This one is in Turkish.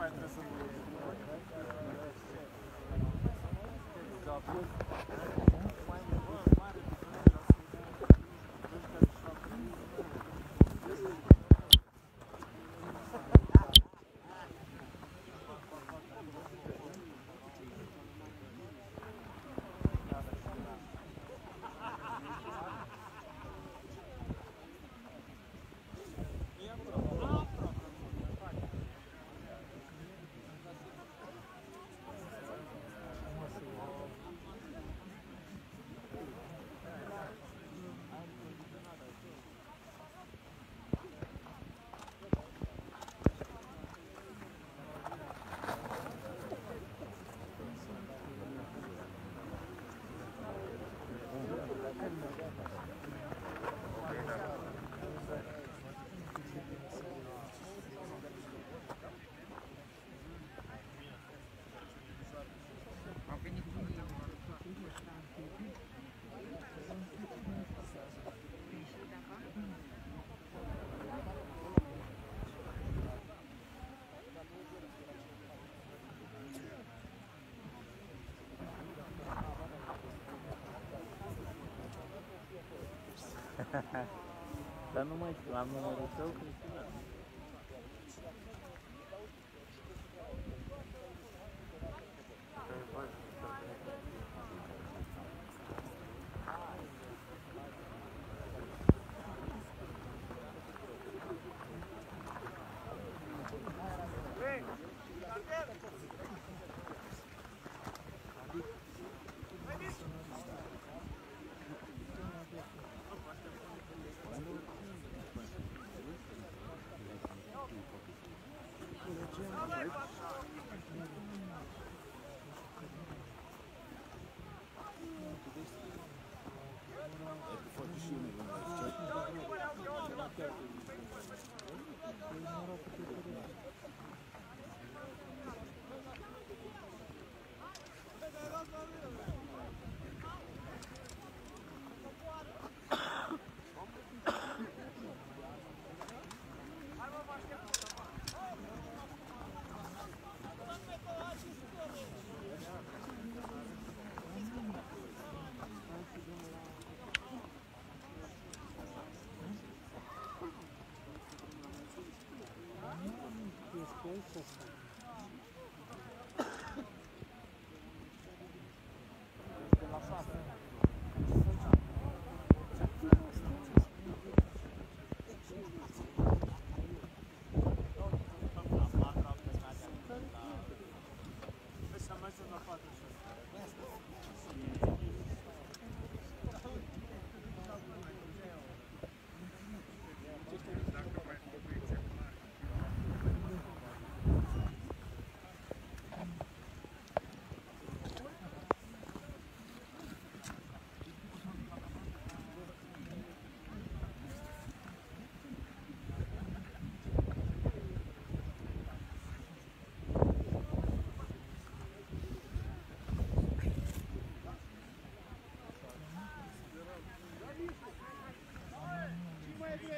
самое интересное. Tá numa, lá numa direção,